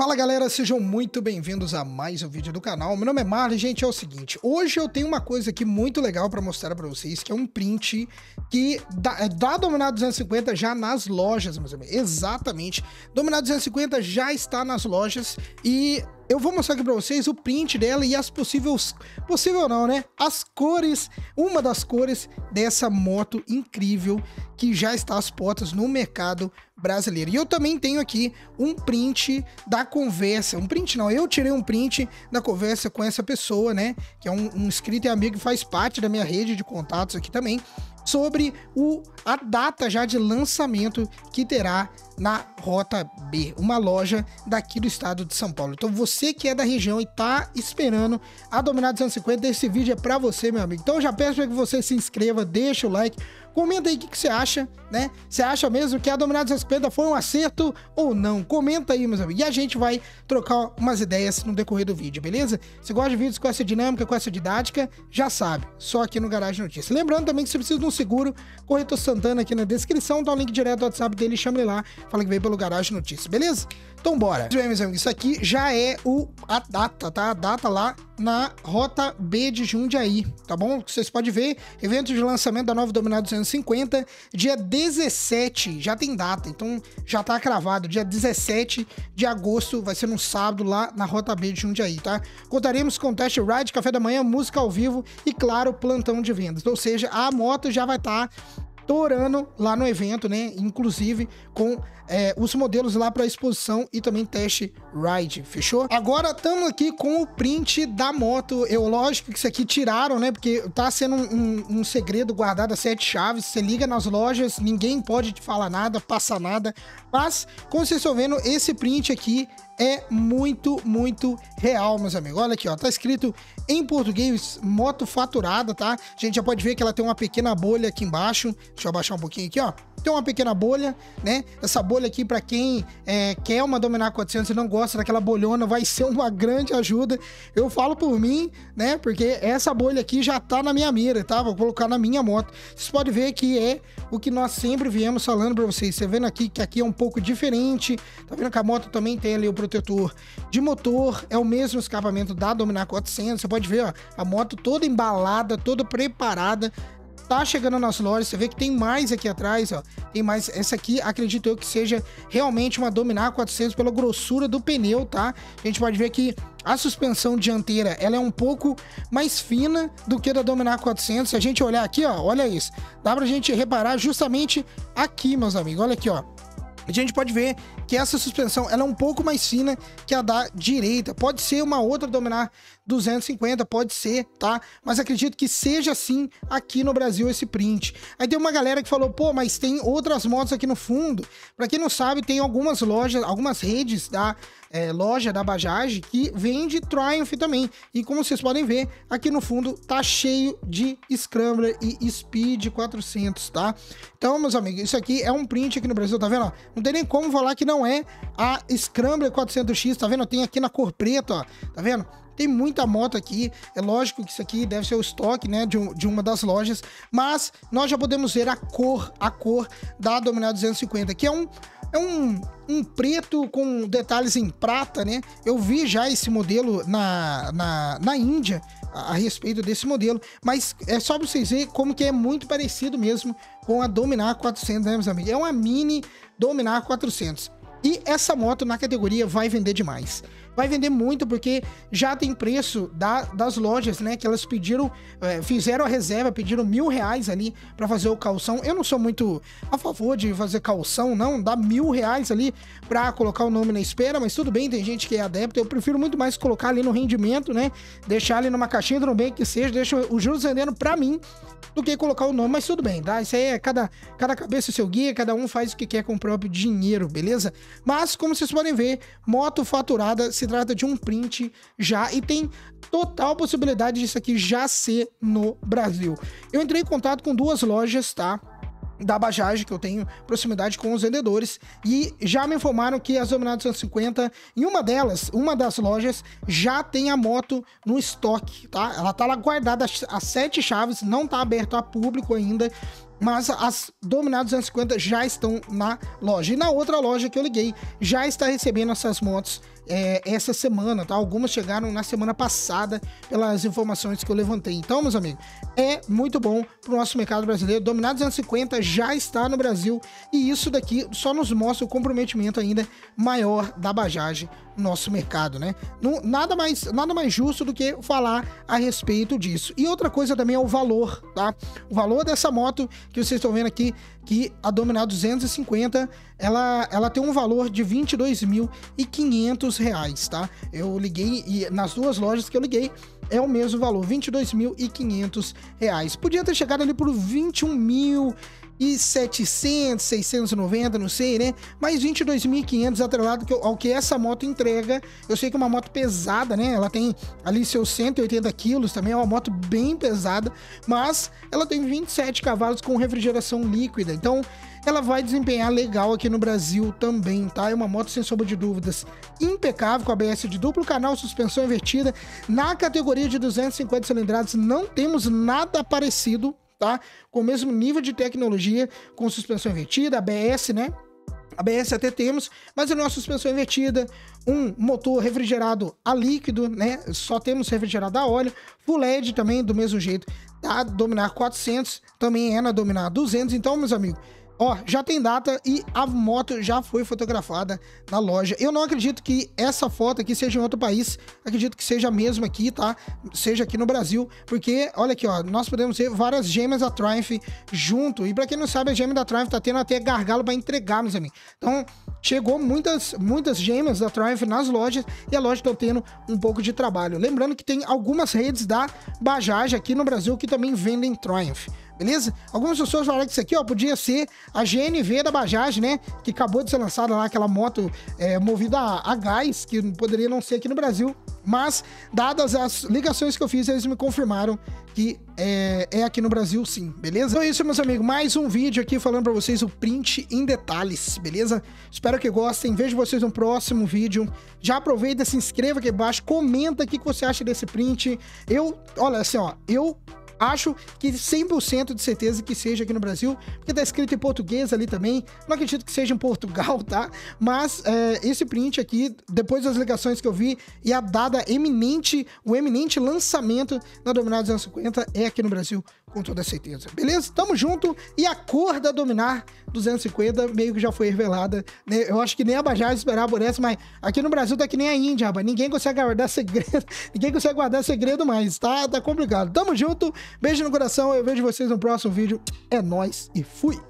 Fala galera, sejam muito bem-vindos a mais um vídeo do canal. Meu nome é Marley, gente, é o seguinte, hoje eu tenho uma coisa aqui muito legal para mostrar para vocês, que é um print que dá, é da Dominado 250 já nas lojas, meus amigos. Exatamente. Dominado 250 já está nas lojas e eu vou mostrar aqui pra vocês o print dela e as possíveis... Possível não, né? As cores, uma das cores dessa moto incrível que já está às portas no mercado brasileiro. E eu também tenho aqui um print da conversa. Um print não, eu tirei um print da conversa com essa pessoa, né? Que é um, um inscrito e amigo que faz parte da minha rede de contatos aqui também sobre o, a data já de lançamento que terá na Rota B, uma loja daqui do estado de São Paulo. Então você que é da região e tá esperando a Dominado 250, esse vídeo é para você, meu amigo. Então eu já peço para que você se inscreva, deixa o like, Comenta aí o que, que, você acha, né? Você acha mesmo que a Dominado 250 foi um acerto ou não? Comenta aí, meus amigos. E a gente vai trocar umas ideias no decorrer do vídeo, beleza? Se gosta de vídeos com essa dinâmica, com essa didática, já sabe, só aqui no Garagem Notícias. Lembrando também que você precisa de um seguro, Corretor Santana aqui na descrição, tá o link direto do WhatsApp dele, chama ele lá, fala que veio pelo Garagem Notícias, beleza? Então bora. Isso aqui já é o, a data, tá? A data lá na Rota B de Jundiaí, tá bom? Vocês podem ver, evento de lançamento da nova Dominado 250, dia 17, já tem data, então já tá cravado, dia 17 de agosto, vai ser no sábado lá na Rota B de Jundiaí, tá? Contaremos com test ride, café da manhã, música ao vivo e, claro, plantão de vendas. Ou seja, a moto já vai estar tá estourando lá no evento, né? Inclusive com é, os modelos lá para exposição e também teste ride, fechou? Agora estamos aqui com o print da moto. Eu, lógico que isso aqui tiraram, né? Porque tá sendo um, um, um segredo guardado a sete chaves. Você liga nas lojas, ninguém pode te falar nada, passa nada. Mas, como vocês estão vendo, esse print aqui é muito, muito real, meus amigos. Olha aqui, ó, tá escrito em português moto faturada, tá? A gente já pode ver que ela tem uma pequena bolha aqui embaixo. Deixa eu abaixar um pouquinho aqui, ó tem uma pequena bolha, né? Essa bolha aqui, para quem é, quer uma Dominar 400 e não gosta daquela bolhona, vai ser uma grande ajuda. Eu falo por mim, né? Porque essa bolha aqui já tá na minha mira, tá? Vou colocar na minha moto. Vocês podem ver que é o que nós sempre viemos falando para vocês. Você vendo aqui que aqui é um pouco diferente. Tá vendo que a moto também tem ali o protetor de motor, é o mesmo escapamento da Dominar 400. Você pode ver, ó, a moto toda embalada, toda preparada tá chegando nas lojas, você vê que tem mais aqui atrás, ó. Tem mais, essa aqui acredito eu que seja realmente uma Dominar 400 pela grossura do pneu, tá? A gente pode ver que a suspensão dianteira, ela é um pouco mais fina do que a da Dominar 400. Se a gente olhar aqui, ó, olha isso. Dá pra gente reparar justamente aqui, meus amigos. Olha aqui, ó a gente pode ver que essa suspensão ela é um pouco mais fina que a da direita. Pode ser uma outra Dominar 250, pode ser, tá? Mas acredito que seja assim aqui no Brasil esse print. Aí tem uma galera que falou, pô, mas tem outras motos aqui no fundo. Para quem não sabe, tem algumas lojas, algumas redes da é, loja da Bajaj que vende Triumph também. E como vocês podem ver, aqui no fundo tá cheio de Scrambler e Speed 400, tá? Então, meus amigos, isso aqui é um print aqui no Brasil, tá vendo? Não tem nem como falar que não é a Scrambler 400X, tá vendo? Tem aqui na cor preta, ó, tá vendo? Tem muita moto aqui. É lógico que isso aqui deve ser o estoque, né, de, um, de uma das lojas, mas nós já podemos ver a cor, a cor da Dominar 250, que é um é um, um preto com detalhes em prata, né? Eu vi já esse modelo na, na, na Índia, a, a respeito desse modelo, mas é só pra vocês verem como que é muito parecido mesmo com a Dominar 400, né, meus amigos? É uma mini Dominar 400. E essa moto na categoria vai vender demais vai vender muito porque já tem preço da, das lojas, né? Que elas pediram, é, fizeram a reserva, pediram mil reais ali para fazer o calção. Eu não sou muito a favor de fazer calção, não. Dá mil reais ali para colocar o nome na espera, mas tudo bem, tem gente que é adepto. Eu prefiro muito mais colocar ali no rendimento, né? Deixar ali numa caixinha, tudo bem que seja, deixa o juros vendendo para mim do que colocar o nome, mas tudo bem, tá? Isso aí é cada, cada cabeça o seu guia, cada um faz o que quer com o próprio dinheiro, beleza? Mas, como vocês podem ver, moto faturada se trata de um print já e tem total possibilidade disso aqui já ser no Brasil. Eu entrei em contato com duas lojas, tá? da Bajaj, que eu tenho proximidade com os vendedores, e já me informaram que as Dominadas 150, em uma delas, uma das lojas, já tem a moto no estoque, tá? Ela tá lá guardada as sete chaves, não tá aberto a público ainda, mas as Dominadas 250 já estão na loja. E na outra loja que eu liguei, já está recebendo essas motos é, essa semana, tá? Algumas chegaram na semana passada pelas informações que eu levantei. Então, meus amigos, é muito bom para o nosso mercado brasileiro. Dominado 250 já está no Brasil e isso daqui só nos mostra o comprometimento ainda maior da Bajaj no nosso mercado, né? Não, nada, mais, nada mais justo do que falar a respeito disso. E outra coisa também é o valor, tá? O valor dessa moto que vocês estão vendo aqui, que a Dominar 250, ela, ela tem um valor de 22.500 reais, tá? Eu liguei e nas duas lojas que eu liguei é o mesmo valor, 22.500 reais. Podia ter chegado ali por 21 mil e 700, 690, não sei, né? Mais 22.500 atrelado ao que essa moto entrega. Eu sei que é uma moto pesada, né? Ela tem ali seus 180 quilos, também é uma moto bem pesada, mas ela tem 27 cavalos com refrigeração líquida. Então, ela vai desempenhar legal aqui no Brasil também, tá? É uma moto sem sombra de dúvidas impecável, com ABS de duplo canal, suspensão invertida. Na categoria de 250 cilindradas não temos nada parecido, tá? Com o mesmo nível de tecnologia, com suspensão invertida, ABS, né? ABS até temos, mas é uma suspensão invertida, um motor refrigerado a líquido, né? Só temos refrigerado a óleo, full LED também do mesmo jeito, tá? Dominar 400, também é na Dominar 200, então, meus amigos, Ó, já tem data e a moto já foi fotografada na loja. Eu não acredito que essa foto aqui seja em outro país. Acredito que seja mesmo aqui, tá? Seja aqui no Brasil, porque olha aqui, ó, nós podemos ver várias gêmeas da Triumph junto. E para quem não sabe, a gêmea da Triumph tá tendo até gargalo para entregar, meus amigos. Então, chegou muitas muitas gêmeas da Triumph nas lojas e a loja tá tendo um pouco de trabalho. Lembrando que tem algumas redes da Bajaj aqui no Brasil que também vendem Triumph beleza? Algumas pessoas falaram que isso aqui, ó, podia ser a GNV da Bajaj, né? Que acabou de ser lançada lá, aquela moto é, movida a, a gás, que poderia não ser aqui no Brasil. Mas, dadas as ligações que eu fiz, eles me confirmaram que é, é, aqui no Brasil sim, beleza? Então é isso, meus amigos. Mais um vídeo aqui falando pra vocês o print em detalhes, beleza? Espero que gostem. Vejo vocês no próximo vídeo. Já aproveita, se inscreva aqui embaixo, comenta o que você acha desse print. Eu, olha assim, ó, eu Acho que 100% de certeza que seja aqui no Brasil, porque tá escrito em português ali também. Não acredito que seja em Portugal, tá? Mas é, esse print aqui, depois das ligações que eu vi e a dada eminente, o eminente lançamento da Dominar 250 é aqui no Brasil, com toda certeza. Beleza? Tamo junto. E a cor da Dominar 250 meio que já foi revelada. Né? Eu acho que nem a Bajaj esperava por essa, mas aqui no Brasil tá que nem a Índia, rapaz. Ninguém consegue guardar segredo. Ninguém consegue guardar segredo mais, tá? Tá complicado. Tamo junto. Beijo no coração, eu vejo vocês no próximo vídeo. É nós e fui!